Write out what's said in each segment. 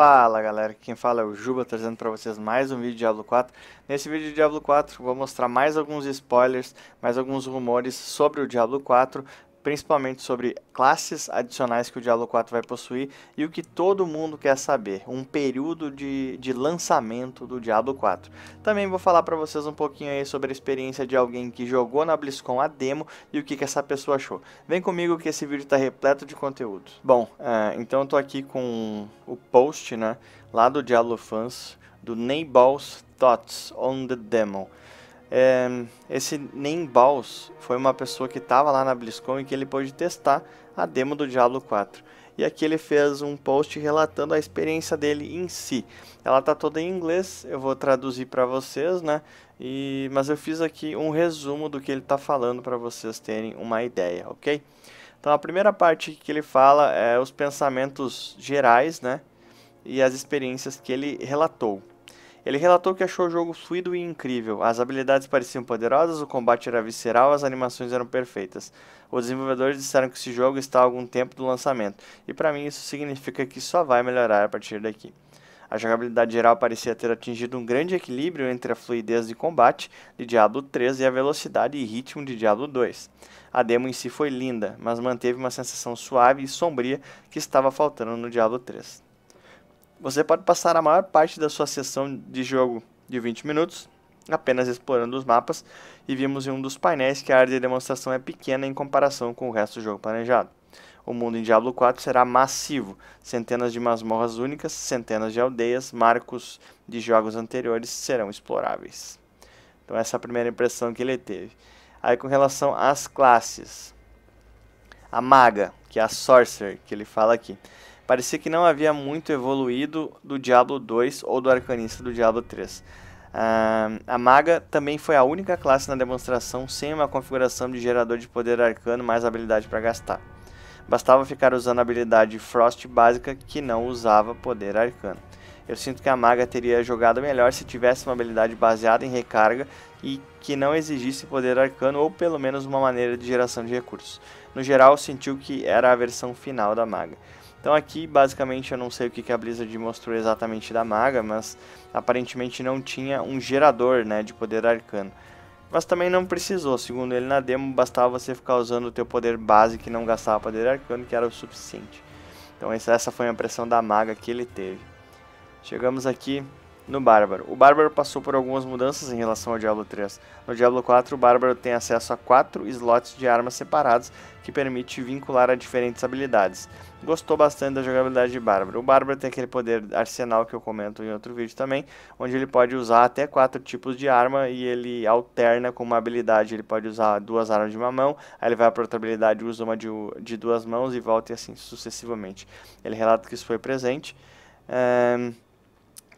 Fala galera, quem fala é o Juba, trazendo para vocês mais um vídeo de Diablo 4. Nesse vídeo de Diablo 4 vou mostrar mais alguns spoilers, mais alguns rumores sobre o Diablo 4, principalmente sobre classes adicionais que o Diablo 4 vai possuir e o que todo mundo quer saber, um período de, de lançamento do Diablo 4. Também vou falar para vocês um pouquinho aí sobre a experiência de alguém que jogou na BlizzCon a demo e o que, que essa pessoa achou. Vem comigo que esse vídeo está repleto de conteúdo. Bom, uh, então eu tô aqui com o post né, lá do Diablo Fans, do Neighbors Thoughts on the Demo. É, esse Nembaus foi uma pessoa que estava lá na BlizzCon e que ele pôde testar a demo do Diablo 4. E aqui ele fez um post relatando a experiência dele em si. Ela está toda em inglês, eu vou traduzir para vocês, né? E, mas eu fiz aqui um resumo do que ele está falando para vocês terem uma ideia, ok? Então a primeira parte que ele fala é os pensamentos gerais, né? E as experiências que ele relatou. Ele relatou que achou o jogo fluido e incrível, as habilidades pareciam poderosas, o combate era visceral, as animações eram perfeitas. Os desenvolvedores disseram que esse jogo está há algum tempo do lançamento, e para mim isso significa que só vai melhorar a partir daqui. A jogabilidade geral parecia ter atingido um grande equilíbrio entre a fluidez de combate de Diablo 3 e a velocidade e ritmo de Diablo 2. A demo em si foi linda, mas manteve uma sensação suave e sombria que estava faltando no Diablo 3. Você pode passar a maior parte da sua sessão de jogo de 20 minutos apenas explorando os mapas e vimos em um dos painéis que a área de demonstração é pequena em comparação com o resto do jogo planejado. O mundo em Diablo 4 será massivo, centenas de masmorras únicas, centenas de aldeias, marcos de jogos anteriores serão exploráveis. Então essa é a primeira impressão que ele teve. Aí com relação às classes, a maga, que é a sorcerer, que ele fala aqui. Parecia que não havia muito evoluído do Diablo 2 ou do Arcanista do Diablo 3. Uh, a Maga também foi a única classe na demonstração sem uma configuração de gerador de poder arcano mais habilidade para gastar. Bastava ficar usando a habilidade Frost básica que não usava poder arcano. Eu sinto que a maga teria jogado melhor se tivesse uma habilidade baseada em recarga e que não exigisse poder arcano ou pelo menos uma maneira de geração de recursos. No geral, sentiu que era a versão final da maga. Então aqui basicamente eu não sei o que, a Blizzard mostrou exatamente da maga, mas aparentemente não tinha um gerador né, de poder arcano. Mas também não precisou, segundo ele na demo, bastava você ficar usando o teu poder base que não gastava poder arcano, que era o suficiente. Então essa foi a impressão da maga que ele teve. Chegamos aqui no Bárbaro. O Bárbaro passou por algumas mudanças em relação ao Diablo 3. No Diablo 4, o Bárbaro tem acesso a quatro slots de armas separados que permite vincular a diferentes habilidades. Gostou bastante da jogabilidade de Bárbaro. O Bárbaro tem aquele poder arsenal que eu comento em outro vídeo também, onde ele pode usar até quatro tipos de arma e ele alterna com uma habilidade. Ele pode usar duas armas de uma mão, aí ele vai para outra habilidade usa uma de, de duas mãos e volta e assim sucessivamente. Ele relata que isso foi presente. Um,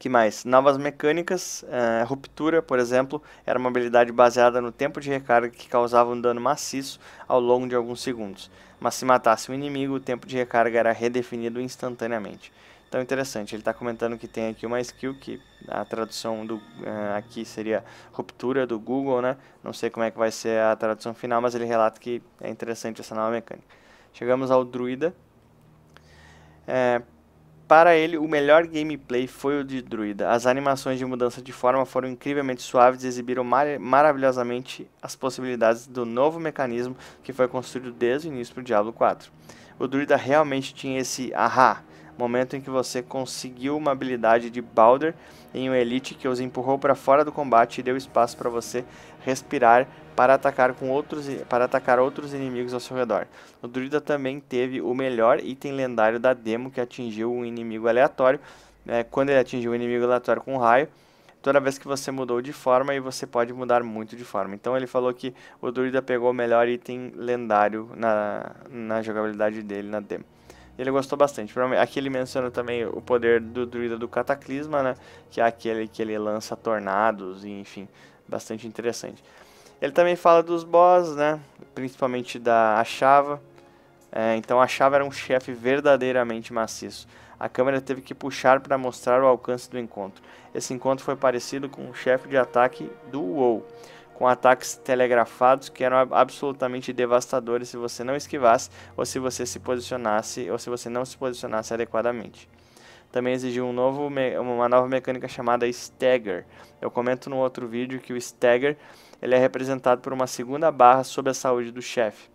que mais? Novas mecânicas, uh, ruptura, por exemplo, era uma habilidade baseada no tempo de recarga que causava um dano maciço ao longo de alguns segundos. Mas se matasse um inimigo, o tempo de recarga era redefinido instantaneamente. Então interessante, ele está comentando que tem aqui uma skill que a tradução do, uh, aqui seria ruptura do Google, né? Não sei como é que vai ser a tradução final, mas ele relata que é interessante essa nova mecânica. Chegamos ao druida. É, para ele, o melhor gameplay foi o de Druida. As animações de mudança de forma foram incrivelmente suaves e exibiram mar maravilhosamente as possibilidades do novo mecanismo que foi construído desde o início para o Diablo 4. O Druida realmente tinha esse ahá, momento em que você conseguiu uma habilidade de Balder em um Elite que os empurrou para fora do combate e deu espaço para você respirar para atacar, com outros, para atacar outros inimigos ao seu redor. O druida também teve o melhor item lendário da demo que atingiu um inimigo aleatório. É, quando ele atingiu um inimigo aleatório com um raio, toda vez que você mudou de forma e você pode mudar muito de forma. Então ele falou que o druida pegou o melhor item lendário na, na jogabilidade dele na demo. Ele gostou bastante. Aqui ele menciona também o poder do druida do cataclisma, né? Que é aquele que ele lança tornados e enfim, bastante interessante. Ele também fala dos boss, né? Principalmente da Achava. É, então a Achava era um chefe verdadeiramente maciço. A câmera teve que puxar para mostrar o alcance do encontro. Esse encontro foi parecido com o chefe de ataque do WoW, com ataques telegrafados que eram absolutamente devastadores se você não esquivasse ou se você se posicionasse ou se você não se posicionasse adequadamente. também exigiu um novo, uma nova mecânica chamada Stagger. Eu comento no outro vídeo que o Stagger ele é representado por uma segunda barra sobre a saúde do chefe.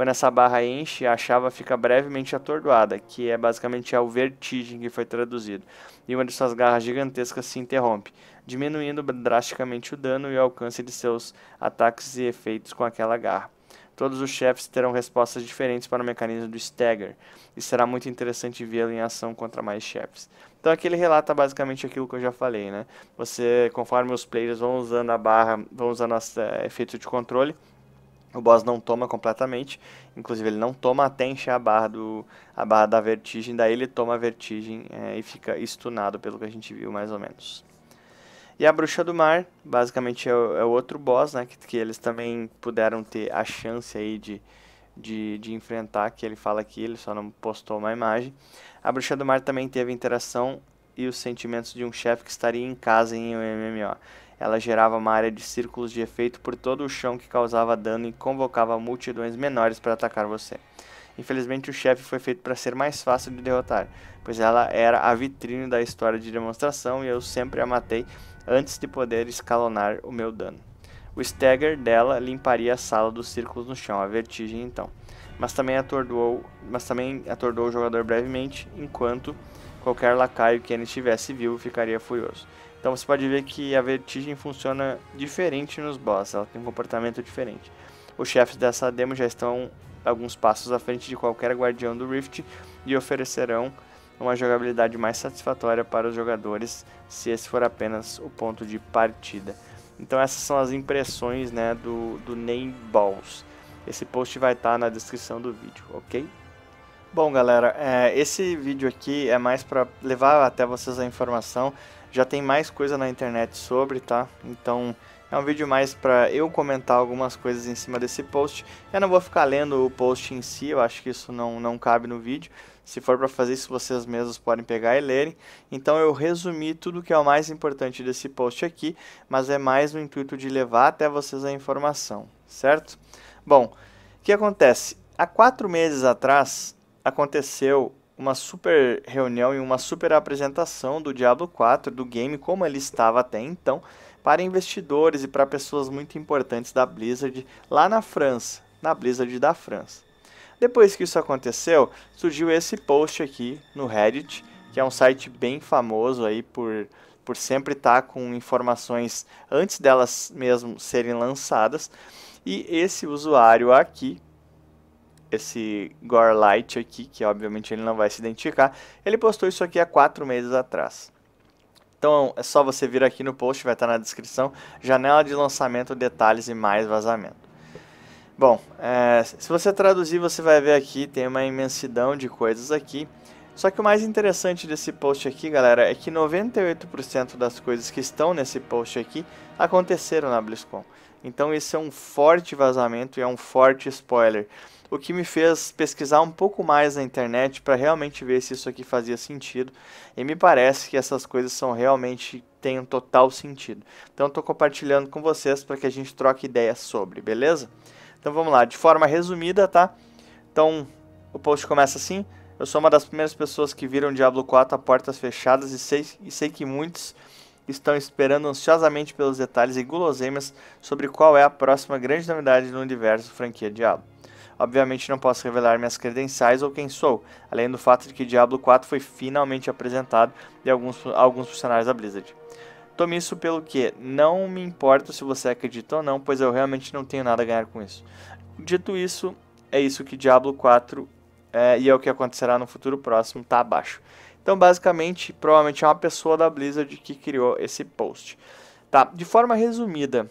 Quando essa barra enche, a chava fica brevemente atordoada, que é basicamente o vertigem que foi traduzido, e uma de suas garras gigantescas se interrompe, diminuindo drasticamente o dano e o alcance de seus ataques e efeitos com aquela garra. Todos os chefes terão respostas diferentes para o mecanismo do Stagger, e será muito interessante vê-lo em ação contra mais chefes. Então aqui ele relata basicamente aquilo que eu já falei, né? Você, conforme os players vão usando a barra, vão usando os é, efeitos de controle, o boss não toma completamente, inclusive ele não toma até encher a barra, do, a barra da vertigem, daí ele toma a vertigem é, e fica stunado pelo que a gente viu mais ou menos. E a Bruxa do Mar, basicamente é o, é outro boss, né, que, que, eles também puderam ter a chance aí de, de, de enfrentar, que ele fala aqui, ele só não postou uma imagem. A Bruxa do Mar também teve interação e os sentimentos de um chefe que estaria em casa em um MMO. Ela gerava uma área de círculos de efeito por todo o chão que causava dano e convocava multidões menores para atacar você. Infelizmente, o chefe foi feito para ser mais fácil de derrotar, pois ela era a vitrine da história de demonstração e eu sempre a matei antes de poder escalonar o meu dano. O stagger dela limparia a sala dos círculos no chão, a vertigem então. Mas também atordoou, mas também atordoou o jogador brevemente, enquanto qualquer lacaio que ele estivesse vivo ficaria furioso. Então você pode ver que a vertigem funciona diferente nos boss, ela tem um comportamento diferente. Os chefes dessa demo já estão alguns passos à frente de qualquer guardião do Rift e oferecerão uma jogabilidade mais satisfatória para os jogadores, se esse for apenas o ponto de partida. Então essas são as impressões né, do, do Name Balls. Esse post vai estar tá na descrição do vídeo, ok? Bom galera, é, esse vídeo aqui é mais para levar até vocês a informação. Já tem mais coisa na internet sobre, tá? Então é um vídeo mais para eu comentar algumas coisas em cima desse post. Eu não vou ficar lendo o post em si, eu acho que isso não, não cabe no vídeo. Se for para fazer isso, vocês mesmos podem pegar e lerem. Então eu resumi tudo que é o mais importante desse post aqui, mas é mais no intuito de levar até vocês a informação, certo? Bom, o que acontece? Há quatro meses atrás aconteceu uma super reunião e uma super apresentação do Diablo 4, do game como ele estava até então, para investidores e para pessoas muito importantes da Blizzard lá na França, na Blizzard da França. Depois que isso aconteceu, surgiu esse post aqui no Reddit, que é um site bem famoso aí por, por sempre estar tá com informações antes delas mesmo serem lançadas. E esse usuário aqui, esse Gorlight aqui, que obviamente ele não vai se identificar, ele postou isso aqui há quatro meses atrás. Então é só você vir aqui no post, vai estar na descrição, janela de lançamento, detalhes e mais vazamento. Bom, é, se você traduzir, você vai ver aqui, tem uma imensidão de coisas aqui. Só que o mais interessante desse post aqui, galera, é que 98% das coisas que estão nesse post aqui aconteceram na BlizzCon. Então isso é um forte vazamento e é um forte spoiler. O que me fez pesquisar um pouco mais na internet para realmente ver se isso aqui fazia sentido. E me parece que essas coisas são realmente têm um total sentido. Então estou compartilhando com vocês para que a gente troque ideias sobre, beleza? Então vamos lá, de forma resumida, tá? Então o post começa assim. Eu sou uma das primeiras pessoas que viram Diablo 4 a portas fechadas e sei, e sei que muitos estão esperando ansiosamente pelos detalhes e guloseimas sobre qual é a próxima grande novidade no universo franquia Diablo. Obviamente não posso revelar minhas credenciais ou quem sou, além do fato de que Diablo 4 foi finalmente apresentado de alguns, alguns funcionários da Blizzard. Tome isso pelo que não me importa se você acredita ou não, pois eu realmente não tenho nada a ganhar com isso. Dito isso, é isso que Diablo 4 é, e é o que acontecerá no futuro próximo, tá abaixo. Então, basicamente, provavelmente é uma pessoa da Blizzard que criou esse post. Tá, de forma resumida,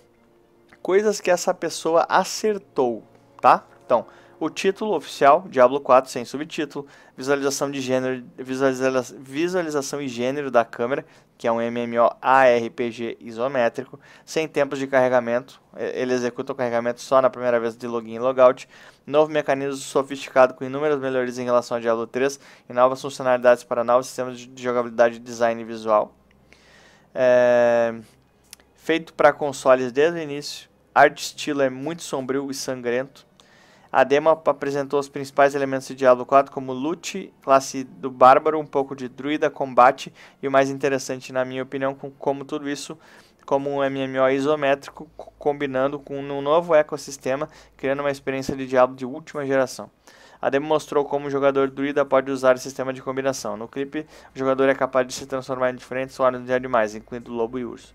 coisas que essa pessoa acertou, tá? Então, o título oficial, Diablo 4 sem subtítulo, visualização de gênero, visualiza, visualização e gênero da câmera, que é um MMO ARPG isométrico, sem tempos de carregamento, ele executa o carregamento só na primeira vez de login e logout, novo mecanismo sofisticado com inúmeras melhorias em relação ao Diablo 3 e novas funcionalidades para novos sistemas de jogabilidade e design visual. É... Feito para consoles desde o início, arte estilo é muito sombrio e sangrento, A demo apresentou os principais elementos de Diablo 4 como loot, classe do bárbaro, um pouco de druida, combate e o mais interessante na minha opinião, com como tudo isso como um MMO isométrico combinando com um novo ecossistema, criando uma experiência de Diablo de última geração. A demo mostrou como o jogador druida pode usar o sistema de combinação. No clipe, o jogador é capaz de se transformar em diferentes formas de animais, incluindo lobo e urso.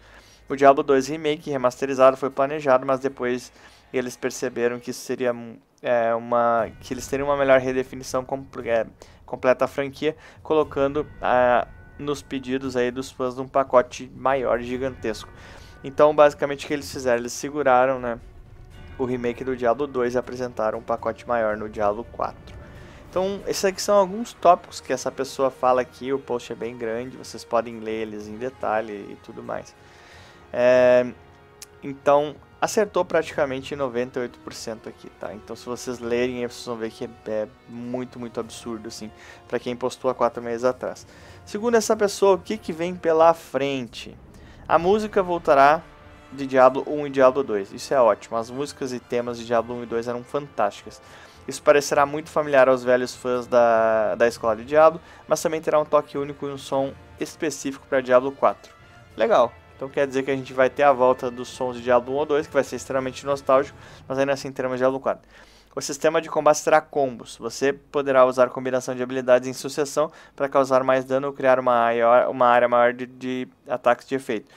O Diablo 2 Remake remasterizado foi planejado, mas depois eles perceberam que isso seria é, uma que eles teriam uma melhor redefinição é, completa a franquia, colocando nos pedidos aí dos fãs um pacote maior, gigantesco. Então, basicamente, o que eles fizeram? Eles seguraram né, o remake do Diablo 2 e apresentaram um pacote maior no Diablo 4. Então, esses aqui são alguns tópicos que essa pessoa fala aqui. O post é bem grande, vocês podem ler eles em detalhe e tudo mais. É, então, acertou praticamente 98% aqui, tá? Então se vocês lerem, vocês vão ver que é, é muito, muito absurdo, assim, para quem postou há 4 meses atrás. Segundo essa pessoa, o que, que vem pela frente? A música voltará de Diablo 1 e Diablo 2, isso é ótimo, as músicas e temas de Diablo 1 e 2 eram fantásticas. Isso parecerá muito familiar aos velhos fãs da, da escola de Diablo, mas também terá um toque único e um som específico para Diablo 4. Legal, então quer dizer que a gente vai ter a volta dos sons de Diablo 1 ou 2, que vai ser extremamente nostálgico, mas ainda assim teremos Diablo 4. O sistema de combate terá combos. Você poderá usar combinação de habilidades em sucessão para causar mais dano ou criar uma, maior, uma área maior de, de ataques de efeito.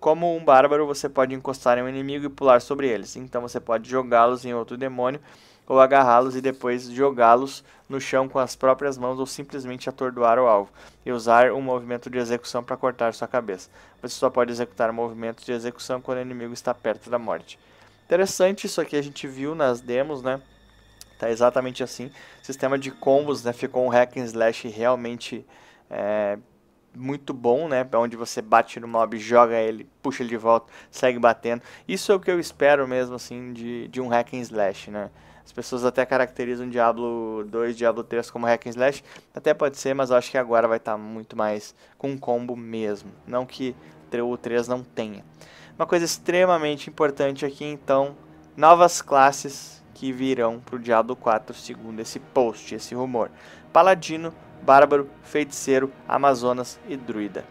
Como um bárbaro, você pode encostar em um inimigo e pular sobre eles. Então você pode jogá-los em outro demônio ou agarrá-los e depois jogá-los no chão com as próprias mãos ou simplesmente atordoar o alvo e usar um movimento de execução para cortar sua cabeça. Você só pode executar movimentos de execução quando o inimigo está perto da morte. Interessante, isso aqui a gente viu nas demos, né? Tá exatamente assim. Sistema de combos, né? Ficou um hack and slash realmente é, muito bom, né? Onde você bate no mob, joga ele, puxa ele de volta, segue batendo. Isso é o que eu espero mesmo, assim, de, de um hack and slash, né? As pessoas até caracterizam Diablo 2, Diablo 3 como hack and slash. Até pode ser, mas eu acho que agora vai estar tá muito mais com combo mesmo. Não que o 3 não tenha. Uma coisa extremamente importante aqui, então, novas classes que virão para o Diablo 4, segundo esse post, esse rumor. Paladino, Bárbaro, Feiticeiro, Amazonas e Druida.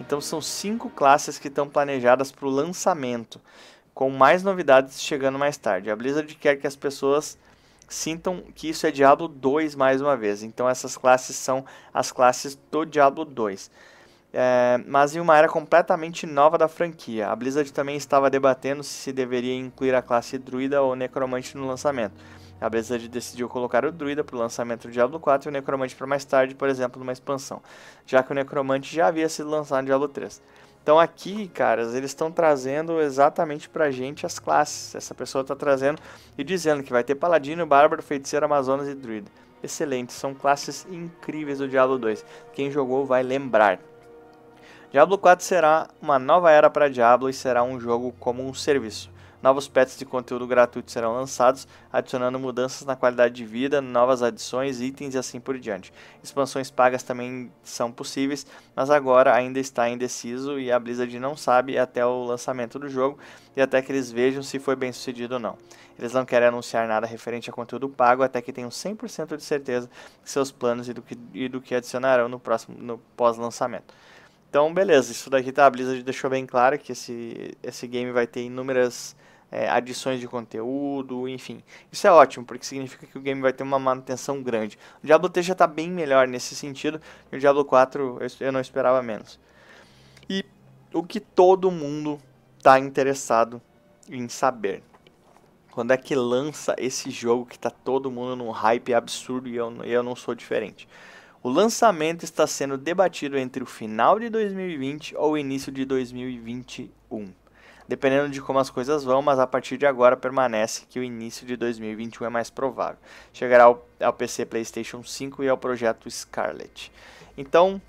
Então são cinco classes que estão planejadas para o lançamento com mais novidades chegando mais tarde. A Blizzard quer que as pessoas sintam que isso é Diablo 2 mais uma vez. Então essas classes são as classes do Diablo 2. É, mas em uma era completamente nova da franquia. A Blizzard também estava debatendo se deveria incluir a classe Druida ou Necromante no lançamento. A Blizzard decidiu colocar o Druida para o lançamento do Diablo 4 e o Necromante para mais tarde, por exemplo, numa expansão, já que o Necromante já havia sido lançado no Diablo 3. Então aqui, caras, eles estão trazendo exatamente pra gente as classes. Essa pessoa está trazendo e dizendo que vai ter Paladino, Bárbaro, Feiticeiro, Amazonas e Druida. Excelente, são classes incríveis do Diablo 2. Quem jogou vai lembrar. Diablo 4 será uma nova era para Diablo e será um jogo como um serviço. Novos pets de conteúdo gratuito serão lançados, adicionando mudanças na qualidade de vida, novas adições, itens e assim por diante. Expansões pagas também são possíveis, mas agora ainda está indeciso e a Blizzard não sabe até o lançamento do jogo e até que eles vejam se foi bem sucedido ou não. Eles não querem anunciar nada referente a conteúdo pago até que tenham 100% de certeza de seus planos e do que, e do que adicionarão no próximo no pós-lançamento. Então, beleza, isso daqui tá, a Blizzard deixou bem claro que esse, esse game vai ter inúmeras é, adições de conteúdo, enfim. Isso é ótimo, porque significa que o game vai ter uma manutenção grande. O Diablo 3 já está bem melhor nesse sentido, e o Diablo 4 eu, eu não esperava menos. E o que todo mundo está interessado em saber. Quando é que lança esse jogo que está todo mundo num hype absurdo e eu, eu não sou diferente? O lançamento está sendo debatido entre o final de 2020 ou o início de 2021 dependendo de como as coisas vão, mas a partir de agora permanece que o início de 2021 é mais provável. Chegará ao, ao PC PlayStation 5 e ao projeto Scarlet. Então,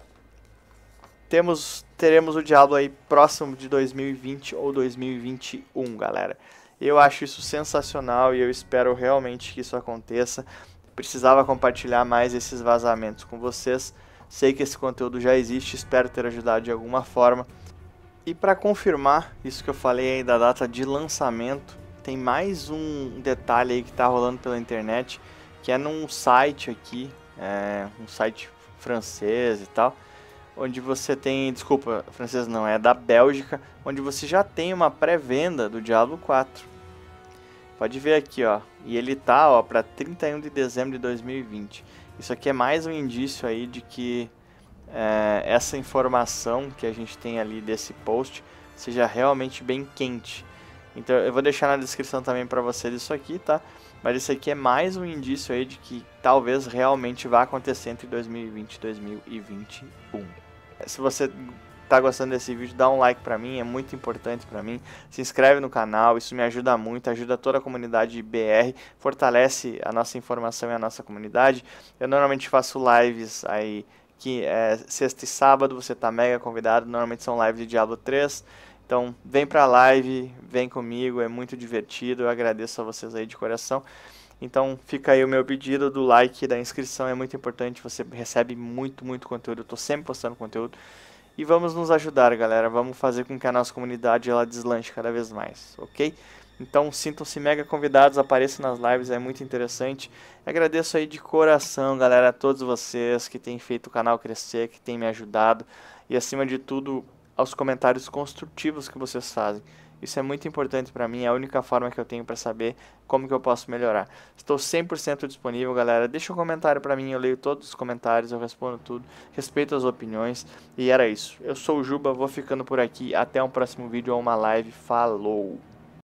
temos teremos o Diablo aí próximo de 2020 ou 2021, galera. Eu acho isso sensacional e eu espero realmente que isso aconteça. Precisava compartilhar mais esses vazamentos com vocês. Sei que esse conteúdo já existe, espero ter ajudado de alguma forma. E para confirmar isso que eu falei aí da data de lançamento, tem mais um detalhe aí que está rolando pela internet, que é num site aqui, é, um site francês e tal, onde você tem, desculpa, francês não, é da Bélgica, onde você já tem uma pré-venda do Diablo 4. Pode ver aqui, ó, e ele tá, ó, para 31 de dezembro de 2020. Isso aqui é mais um indício aí de que é, essa informação que a gente tem ali desse post seja realmente bem quente. Então eu vou deixar na descrição também para vocês isso aqui, tá? Mas isso aqui é mais um indício aí de que talvez realmente vá acontecer entre 2020 e 2021. Se você tá gostando desse vídeo, dá um like pra mim, é muito importante pra mim. Se inscreve no canal, isso me ajuda muito, ajuda toda a comunidade BR, fortalece a nossa informação e a nossa comunidade. Eu normalmente faço lives aí que é sexta e sábado, você tá mega convidado, normalmente são lives de Diablo 3. Então, vem pra live, vem comigo, é muito divertido, eu agradeço a vocês aí de coração. Então, fica aí o meu pedido do like, da inscrição, é muito importante, você recebe muito, muito conteúdo, eu tô sempre postando conteúdo. E vamos nos ajudar, galera, vamos fazer com que a nossa comunidade ela deslanche cada vez mais, ok? Então, sintam-se mega convidados, apareçam nas lives, é muito interessante. Agradeço aí de coração, galera, a todos vocês que têm feito o canal crescer, que têm me ajudado. E acima de tudo, aos comentários construtivos que vocês fazem. Isso é muito importante para mim, é a única forma que eu tenho para saber como que eu posso melhorar. Estou 100% disponível, galera. Deixa um comentário para mim, eu leio todos os comentários, eu respondo tudo, respeito as opiniões. E era isso. Eu sou o Juba, vou ficando por aqui. Até um próximo vídeo ou uma live. Falou!